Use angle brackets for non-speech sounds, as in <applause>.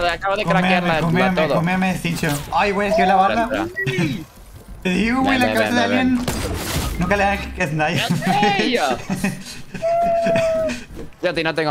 mira, acabo de craquear la, la todo. Ay, güey, es que la barra. Te digo, güey, la cabeza de ven, ven. alien. Nunca le hagas que es nadie. ¡Ey! <laughs> Yo a ti no tengo más.